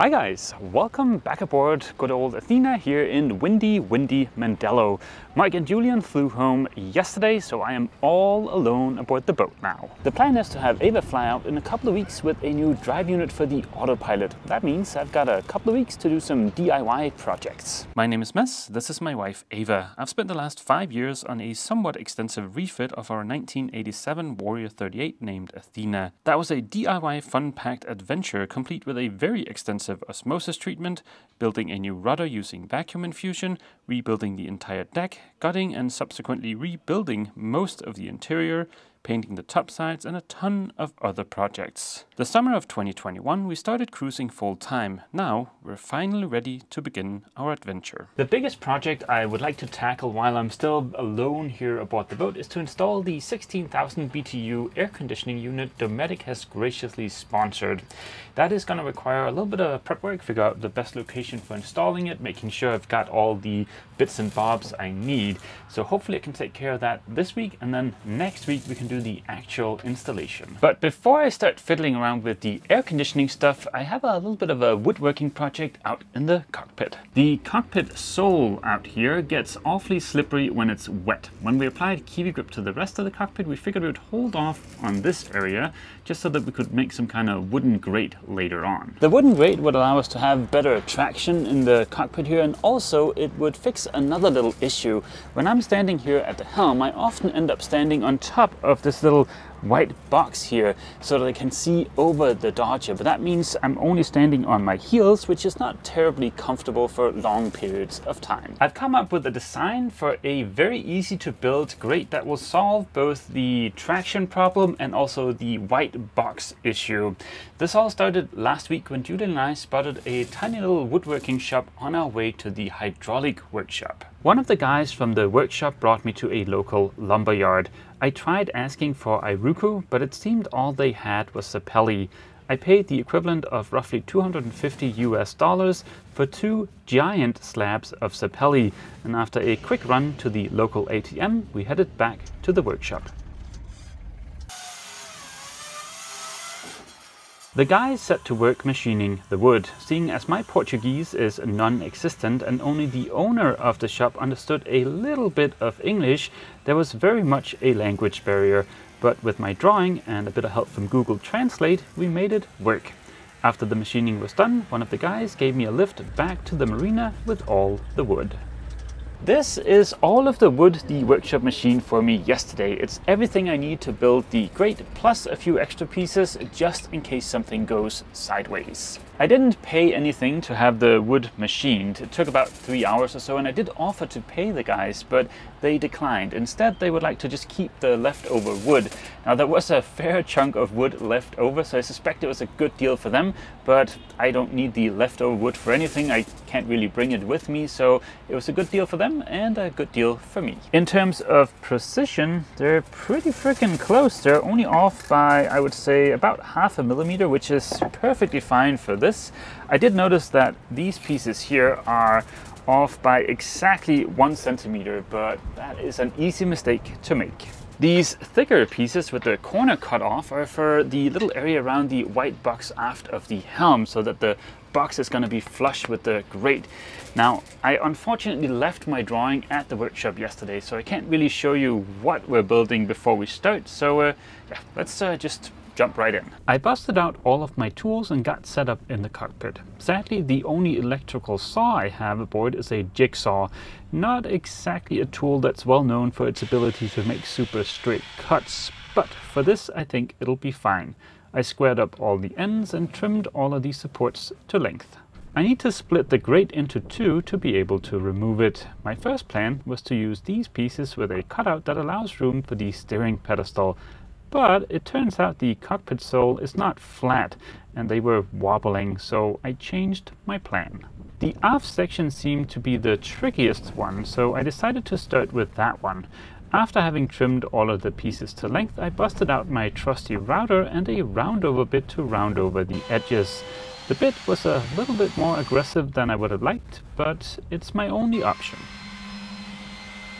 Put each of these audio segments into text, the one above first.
Hi guys, welcome back aboard good old Athena here in windy, windy Mindelo. Mike and Julian flew home yesterday, so I am all alone aboard the boat now. The plan is to have Ava fly out in a couple of weeks with a new drive unit for the autopilot. That means I've got a couple of weeks to do some DIY projects. My name is Mads, this is my wife Ava. I've spent the last five years on a somewhat extensive refit of our 1987 Warrior 38 named Athena. That was a DIY fun-packed adventure complete with a very extensive osmosis treatment, building a new rudder using vacuum infusion, rebuilding the entire deck, gutting and subsequently rebuilding most of the interior, painting the top sides, and a ton of other projects. The summer of 2021, we started cruising full time. Now, we're finally ready to begin our adventure. The biggest project I would like to tackle while I'm still alone here aboard the boat is to install the 16,000 BTU air conditioning unit Dometic has graciously sponsored. That is going to require a little bit of prep work, figure out the best location for installing it, making sure I've got all the bits and bobs I need. So hopefully I can take care of that this week and then next week we can do the actual installation. But before I start fiddling around with the air conditioning stuff, I have a little bit of a woodworking project out in the cockpit. The cockpit sole out here gets awfully slippery when it's wet. When we applied Kiwi Grip to the rest of the cockpit, we figured we would hold off on this area just so that we could make some kind of wooden grate later on. The wooden grate would allow us to have better traction in the cockpit here and also it would fix another little issue. When I'm standing here at the helm, I often end up standing on top of this little white box here so that I can see over the Dodger. But that means I'm only standing on my heels, which is not terribly comfortable for long periods of time. I've come up with a design for a very easy to build grate that will solve both the traction problem and also the white box issue. This all started last week when Julian and I spotted a tiny little woodworking shop on our way to the hydraulic workshop. One of the guys from the workshop brought me to a local lumber yard. I tried asking for Iroko, but it seemed all they had was Sapelli. I paid the equivalent of roughly 250 US dollars for two giant slabs of Sapelli, and after a quick run to the local ATM, we headed back to the workshop. The guys set to work machining the wood. Seeing as my Portuguese is non-existent and only the owner of the shop understood a little bit of English, there was very much a language barrier. But with my drawing and a bit of help from Google Translate, we made it work. After the machining was done, one of the guys gave me a lift back to the marina with all the wood. This is all of the wood the workshop machine for me yesterday. It's everything I need to build the grate plus a few extra pieces just in case something goes sideways. I didn't pay anything to have the wood machined. It took about three hours or so and I did offer to pay the guys, but they declined. Instead, they would like to just keep the leftover wood. Now there was a fair chunk of wood left over, so I suspect it was a good deal for them, but I don't need the leftover wood for anything. I can't really bring it with me, so it was a good deal for them and a good deal for me. In terms of precision, they're pretty freaking close. They're only off by, I would say, about half a millimeter, which is perfectly fine for this this. I did notice that these pieces here are off by exactly one centimeter, but that is an easy mistake to make. These thicker pieces with the corner cut off are for the little area around the white box aft of the helm so that the box is going to be flush with the grate. Now, I unfortunately left my drawing at the workshop yesterday, so I can't really show you what we're building before we start. So uh, yeah, let's uh, just jump right in. I busted out all of my tools and got set up in the cockpit. Sadly, the only electrical saw I have aboard is a jigsaw. Not exactly a tool that's well known for its ability to make super straight cuts, but for this I think it'll be fine. I squared up all the ends and trimmed all of these supports to length. I need to split the grate into two to be able to remove it. My first plan was to use these pieces with a cutout that allows room for the steering pedestal. But it turns out the cockpit sole is not flat and they were wobbling, so I changed my plan. The aft section seemed to be the trickiest one, so I decided to start with that one. After having trimmed all of the pieces to length, I busted out my trusty router and a roundover bit to round over the edges. The bit was a little bit more aggressive than I would have liked, but it's my only option.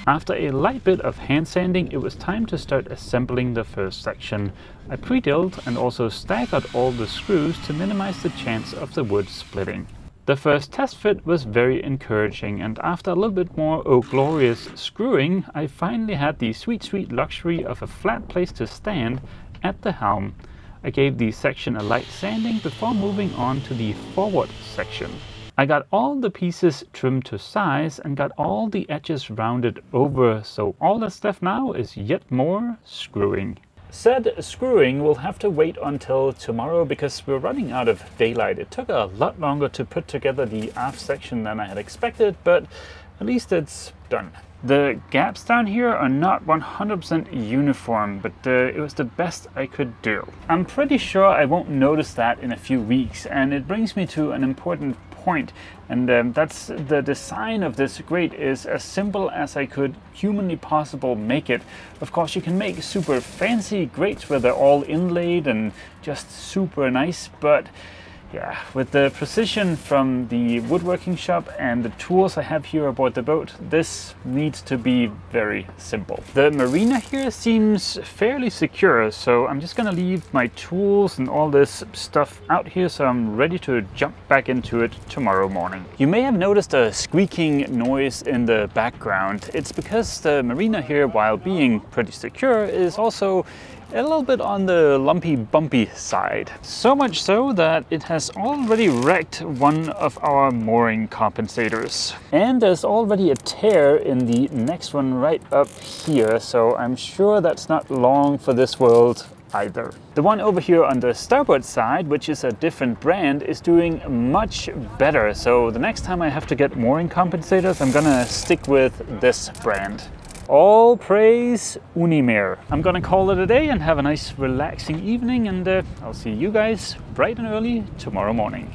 After a light bit of hand sanding, it was time to start assembling the first section. I pre-drilled and also staggered all the screws to minimize the chance of the wood splitting. The first test fit was very encouraging and after a little bit more oh glorious screwing, I finally had the sweet sweet luxury of a flat place to stand at the helm. I gave the section a light sanding before moving on to the forward section. I got all the pieces trimmed to size and got all the edges rounded over, so all that's left now is yet more screwing. Said screwing will have to wait until tomorrow because we're running out of daylight. It took a lot longer to put together the aft section than I had expected, but at least it's done. The gaps down here are not 100% uniform, but uh, it was the best I could do. I'm pretty sure I won't notice that in a few weeks, and it brings me to an important point, and um, that's the design of this grate is as simple as I could humanly possible make it. Of course, you can make super fancy grates where they're all inlaid and just super nice, but yeah, with the precision from the woodworking shop and the tools I have here aboard the boat, this needs to be very simple. The marina here seems fairly secure, so I'm just gonna leave my tools and all this stuff out here so I'm ready to jump back into it tomorrow morning. You may have noticed a squeaking noise in the background. It's because the marina here, while being pretty secure, is also a little bit on the lumpy bumpy side. So much so that it has already wrecked one of our mooring compensators. And there's already a tear in the next one right up here, so I'm sure that's not long for this world either. The one over here on the starboard side, which is a different brand, is doing much better. So the next time I have to get mooring compensators, I'm gonna stick with this brand. All praise Unimer. I'm gonna call it a day and have a nice relaxing evening and uh, I'll see you guys bright and early tomorrow morning.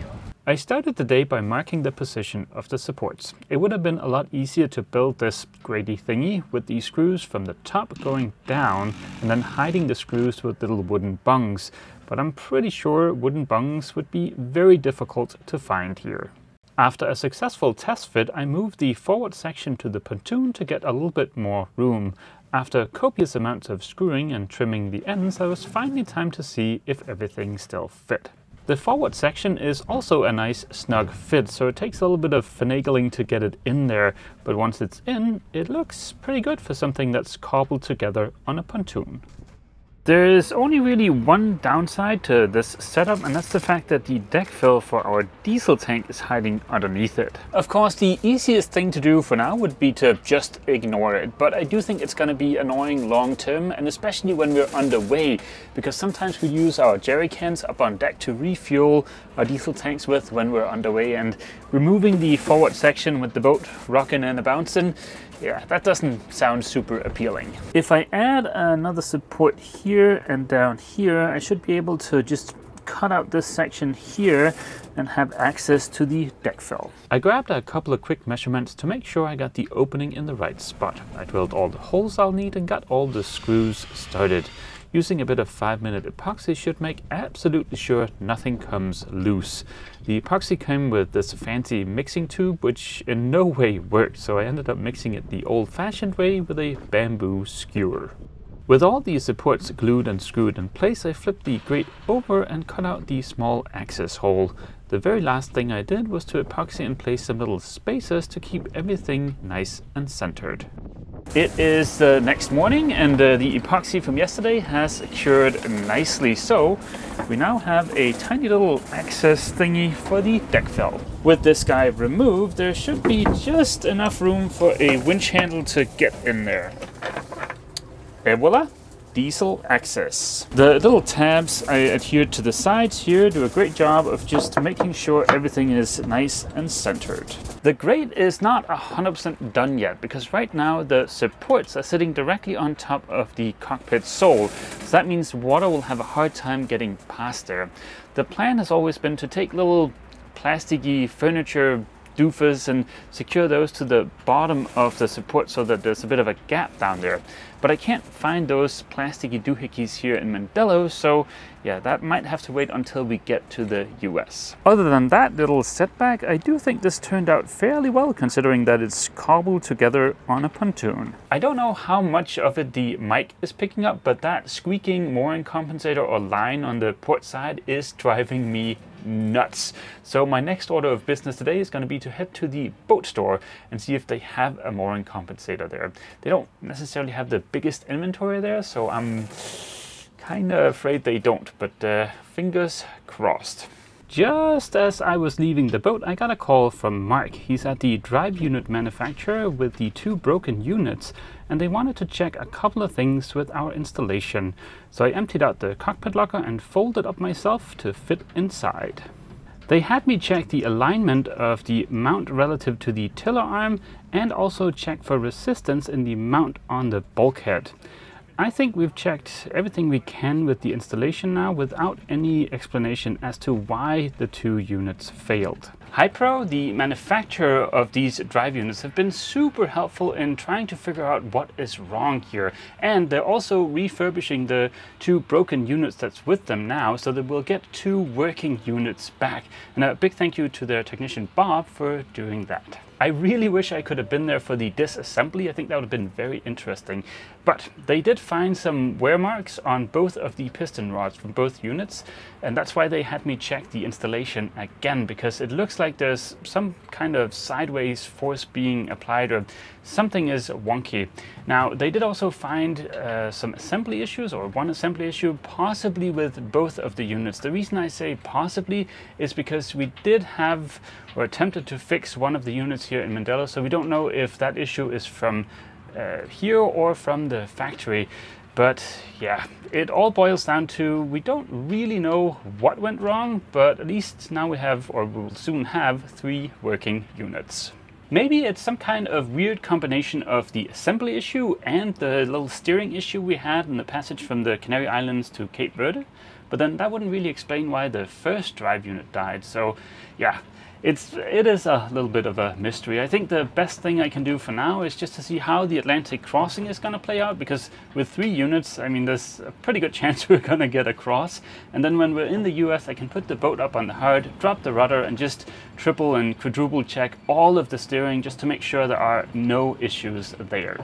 I started the day by marking the position of the supports. It would have been a lot easier to build this grady thingy with these screws from the top going down and then hiding the screws with little wooden bungs, but I'm pretty sure wooden bungs would be very difficult to find here. After a successful test fit, I moved the forward section to the pontoon to get a little bit more room. After copious amounts of screwing and trimming the ends, it was finally time to see if everything still fit. The forward section is also a nice snug fit, so it takes a little bit of finagling to get it in there, but once it's in, it looks pretty good for something that's cobbled together on a pontoon. There is only really one downside to this setup and that's the fact that the deck fill for our diesel tank is hiding underneath it. Of course the easiest thing to do for now would be to just ignore it but I do think it's going to be annoying long term and especially when we're underway because sometimes we use our jerry cans up on deck to refuel our diesel tanks with when we're underway and removing the forward section with the boat rocking and bouncing yeah, that doesn't sound super appealing. If I add another support here and down here, I should be able to just cut out this section here and have access to the deck fill. I grabbed a couple of quick measurements to make sure I got the opening in the right spot. I drilled all the holes I'll need and got all the screws started. Using a bit of 5 minute epoxy should make absolutely sure nothing comes loose. The epoxy came with this fancy mixing tube which in no way worked so I ended up mixing it the old fashioned way with a bamboo skewer. With all these supports glued and screwed in place, I flipped the grate over and cut out the small access hole. The very last thing I did was to epoxy in place some little spacers to keep everything nice and centered. It is the next morning and uh, the epoxy from yesterday has cured nicely. So we now have a tiny little access thingy for the deck fill. With this guy removed, there should be just enough room for a winch handle to get in there. And voila, diesel access. The little tabs I adhered to the sides here do a great job of just making sure everything is nice and centered. The grate is not 100% done yet because right now the supports are sitting directly on top of the cockpit sole. So that means water will have a hard time getting past there. The plan has always been to take little plasticky furniture doofus and secure those to the bottom of the support so that there's a bit of a gap down there. But I can't find those plasticky doohickeys here in Mindelo, so yeah, that might have to wait until we get to the US. Other than that little setback, I do think this turned out fairly well considering that it's cobbled together on a pontoon. I don't know how much of it the mic is picking up, but that squeaking mooring compensator or line on the port side is driving me nuts. So my next order of business today is going to be to head to the boat store and see if they have a mooring compensator there. They don't necessarily have the biggest inventory there, so I'm kind of afraid they don't, but uh, fingers crossed. Just as I was leaving the boat, I got a call from Mark. He's at the drive unit manufacturer with the two broken units, and they wanted to check a couple of things with our installation. So I emptied out the cockpit locker and folded up myself to fit inside. They had me check the alignment of the mount relative to the tiller arm and also check for resistance in the mount on the bulkhead. I think we've checked everything we can with the installation now without any explanation as to why the two units failed. Hypro, the manufacturer of these drive units, have been super helpful in trying to figure out what is wrong here. And they're also refurbishing the two broken units that's with them now so that we'll get two working units back. And a big thank you to their technician Bob for doing that. I really wish I could have been there for the disassembly. I think that would have been very interesting. But they did find some wear marks on both of the piston rods from both units. And that's why they had me check the installation again, because it looks like there's some kind of sideways force being applied or something is wonky. Now, they did also find uh, some assembly issues or one assembly issue, possibly with both of the units. The reason I say possibly is because we did have or attempted to fix one of the units here in Mindelo, so we don't know if that issue is from uh, here or from the factory. But yeah, it all boils down to we don't really know what went wrong, but at least now we have, or we'll soon have, three working units. Maybe it's some kind of weird combination of the assembly issue and the little steering issue we had in the passage from the Canary Islands to Cape Verde, but then that wouldn't really explain why the first drive unit died. So yeah, it's it is a little bit of a mystery. I think the best thing I can do for now is just to see how the Atlantic crossing is going to play out because with three units, I mean, there's a pretty good chance we're going to get across. And then when we're in the US, I can put the boat up on the hard, drop the rudder, and just triple and quadruple check all of the steering just to make sure there are no issues there.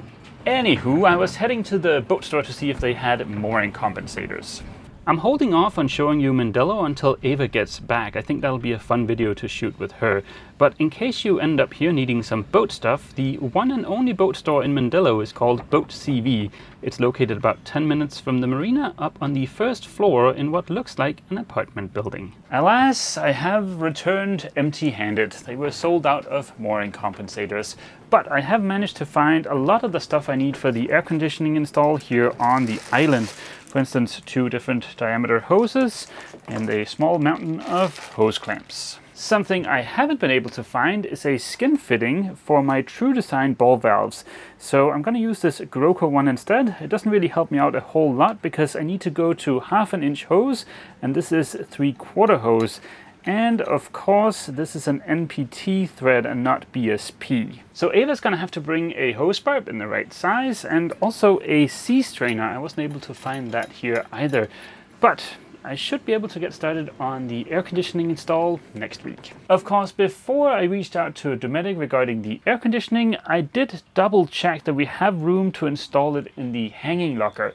Anywho, I was heading to the boat store to see if they had mooring compensators. I'm holding off on showing you Mindelo until Ava gets back. I think that'll be a fun video to shoot with her. But in case you end up here needing some boat stuff, the one and only boat store in Mindelo is called Boat CV. It's located about 10 minutes from the marina up on the first floor in what looks like an apartment building. Alas, I have returned empty-handed. They were sold out of mooring compensators. But I have managed to find a lot of the stuff I need for the air conditioning install here on the island. For instance, two different diameter hoses and a small mountain of hose clamps. Something I haven't been able to find is a skin fitting for my TruDesign ball valves. So I'm going to use this Groco one instead. It doesn't really help me out a whole lot because I need to go to half an inch hose and this is three quarter hose. And of course, this is an NPT thread and not BSP. So Ava's gonna have to bring a hose barb in the right size and also a sea strainer. I wasn't able to find that here either. But I should be able to get started on the air conditioning install next week. Of course, before I reached out to Dometic regarding the air conditioning, I did double check that we have room to install it in the hanging locker.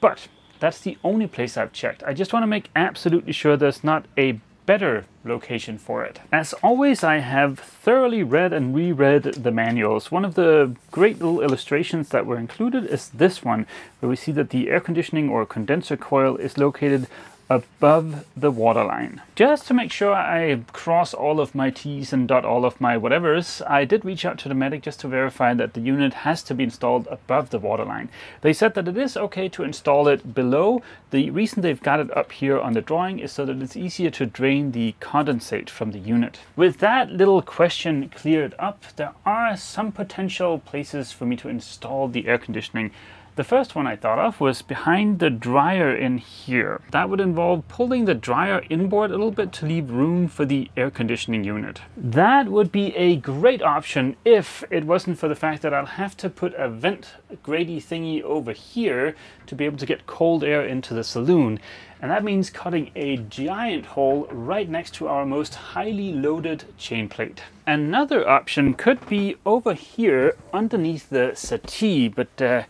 But that's the only place I've checked. I just want to make absolutely sure there's not a better location for it. As always, I have thoroughly read and reread the manuals. One of the great little illustrations that were included is this one, where we see that the air conditioning or condenser coil is located above the waterline. Just to make sure I cross all of my T's and dot all of my whatevers, I did reach out to Dometic just to verify that the unit has to be installed above the waterline. They said that it is okay to install it below. The reason they've got it up here on the drawing is so that it's easier to drain the condensate from the unit. With that little question cleared up, there are some potential places for me to install the air conditioning The first one I thought of was behind the dryer in here. That would involve pulling the dryer inboard a little bit to leave room for the air conditioning unit. That would be a great option if it wasn't for the fact that I'll have to put a vent grady thingy over here to be able to get cold air into the saloon. And that means cutting a giant hole right next to our most highly loaded chain plate. Another option could be over here underneath the settee, but uh,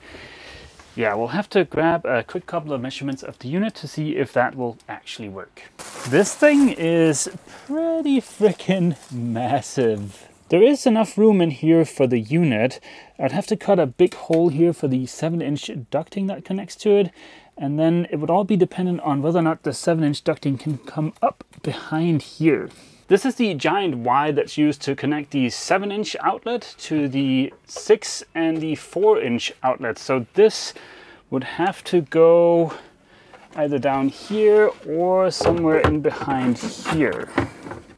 yeah, we'll have to grab a quick couple of measurements of the unit to see if that will actually work. This thing is pretty freaking massive. There is enough room in here for the unit. I'd have to cut a big hole here for the 7 inch ducting that connects to it and then it would all be dependent on whether or not the 7 inch ducting can come up behind here. This is the giant Y that's used to connect the 7 inch outlet to the 6 and the 4 inch outlet. So this would have to go either down here or somewhere in behind here.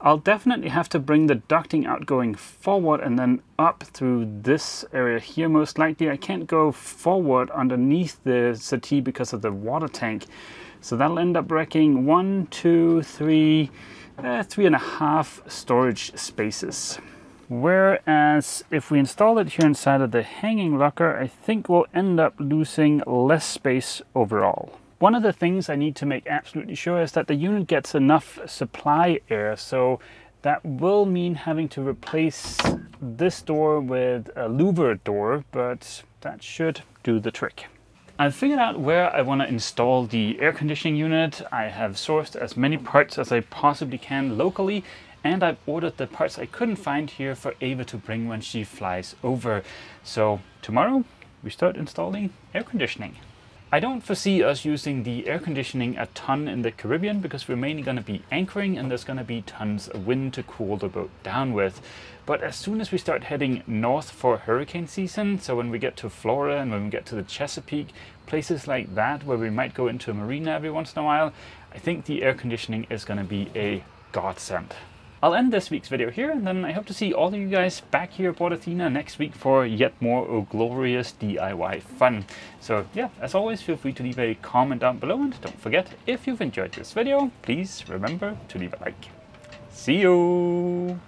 I'll definitely have to bring the ducting out going forward and then up through this area here most likely. I can't go forward underneath the settee because of the water tank. So that'll end up wrecking one, two, three, uh, three and a half storage spaces. Whereas if we install it here inside of the hanging locker, I think we'll end up losing less space overall. One of the things I need to make absolutely sure is that the unit gets enough supply air. So that will mean having to replace this door with a louver door, but that should do the trick. I've figured out where I want to install the air conditioning unit. I have sourced as many parts as I possibly can locally and I've ordered the parts I couldn't find here for Ava to bring when she flies over. So tomorrow we start installing air conditioning. I don't foresee us using the air conditioning a ton in the Caribbean because we're mainly going to be anchoring and there's going to be tons of wind to cool the boat down with. But as soon as we start heading north for hurricane season, so when we get to Florida and when we get to the Chesapeake, places like that where we might go into a marina every once in a while, I think the air conditioning is going to be a godsend. I'll end this week's video here, and then I hope to see all of you guys back here at Port Athena next week for yet more glorious DIY fun. So yeah, as always, feel free to leave a comment down below, and don't forget, if you've enjoyed this video, please remember to leave a like. See you!